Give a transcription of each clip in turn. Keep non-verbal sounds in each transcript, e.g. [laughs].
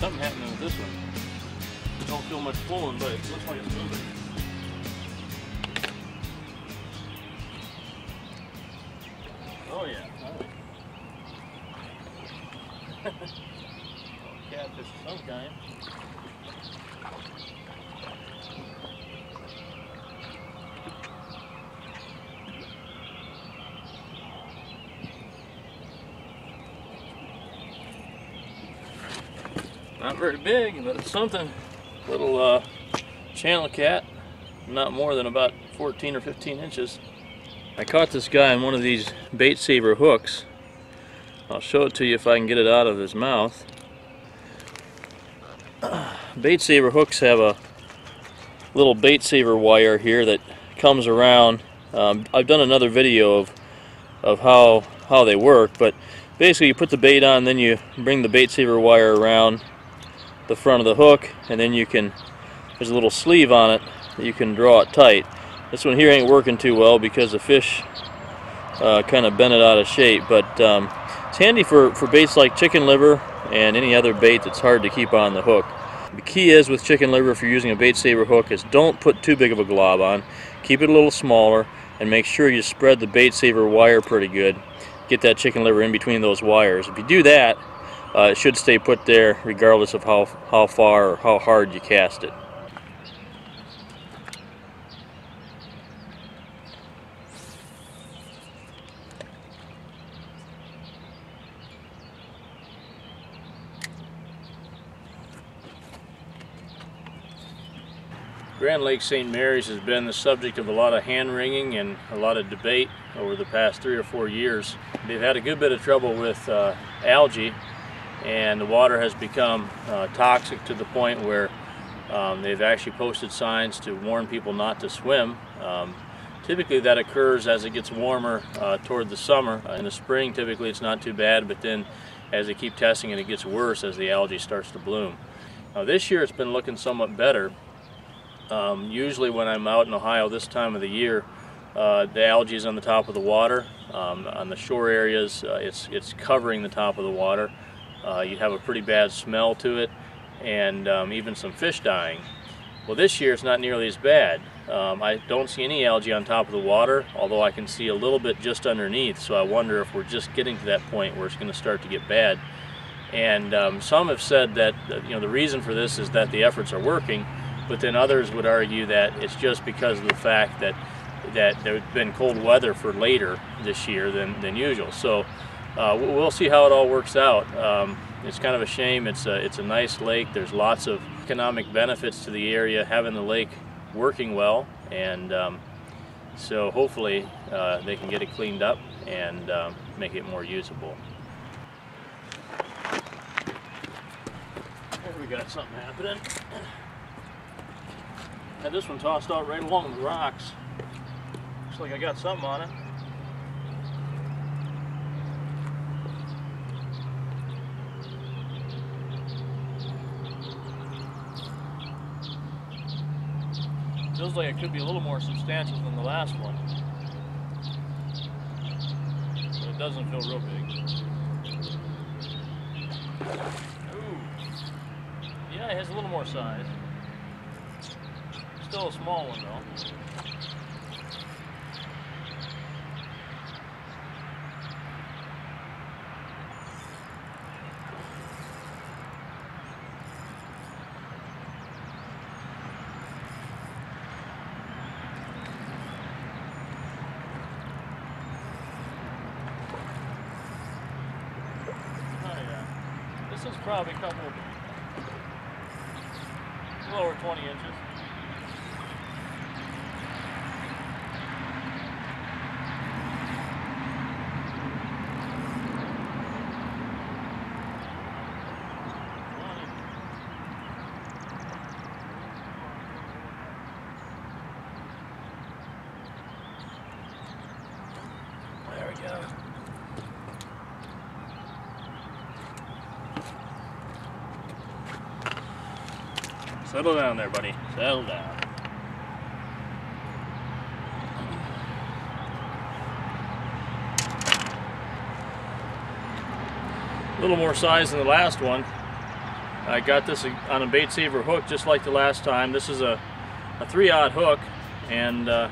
something happening with this one. Don't feel much pulling, but it looks like it's moving. Oh yeah. Right. [laughs] Oh, catfish of some kind. Not very big, but it's something. Little uh, channel cat, not more than about 14 or 15 inches. I caught this guy on one of these bait saver hooks. I'll show it to you if I can get it out of his mouth. [clears throat] Bait saver hooks have a little bait saver wire here that comes around. Um, I've done another video of of how how they work, but basically you put the bait on, then you bring the bait saver wire around the front of the hook and then you can there's a little sleeve on it that you can draw it tight. This one here ain't working too well because the fish uh, kind of bent it out of shape but um, it's handy for for baits like chicken liver and any other bait that's hard to keep on the hook. The key is with chicken liver if you're using a bait saver hook is don't put too big of a glob on. Keep it a little smaller and make sure you spread the bait saver wire pretty good. Get that chicken liver in between those wires. If you do that uh, it should stay put there regardless of how, how far or how hard you cast it. Grand Lake St. Marys has been the subject of a lot of hand wringing and a lot of debate over the past three or four years. They've had a good bit of trouble with uh, algae and the water has become uh, toxic to the point where um, they've actually posted signs to warn people not to swim. Um, typically that occurs as it gets warmer uh, toward the summer. Uh, in the spring typically it's not too bad but then as they keep testing it it gets worse as the algae starts to bloom. Now this year it's been looking somewhat better. Um, usually when I'm out in Ohio this time of the year uh, the algae is on the top of the water. Um, on the shore areas uh, it's, it's covering the top of the water. Uh, you have a pretty bad smell to it and um, even some fish dying. Well this year it's not nearly as bad. Um, I don't see any algae on top of the water although I can see a little bit just underneath so I wonder if we're just getting to that point where it's going to start to get bad. And um, some have said that you know the reason for this is that the efforts are working but then others would argue that it's just because of the fact that that there's been cold weather for later this year than, than usual. So uh, we'll see how it all works out. Um, it's kind of a shame. It's a, it's a nice lake. There's lots of economic benefits to the area having the lake working well. And um, so hopefully uh, they can get it cleaned up and um, make it more usable. We got something happening. Had this one tossed out right along the rocks. Looks like I got something on it. Feels like it could be a little more substantial than the last one. But it doesn't feel real big. Ooh. Yeah, it has a little more size. Still a small one though. This is probably a couple, a little over 20 inches. There we go. Settle down there, buddy. Settle down. A little more size than the last one. I got this on a bait saver hook just like the last time. This is a, a 3 odd hook and uh,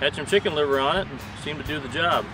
had some chicken liver on it and seemed to do the job.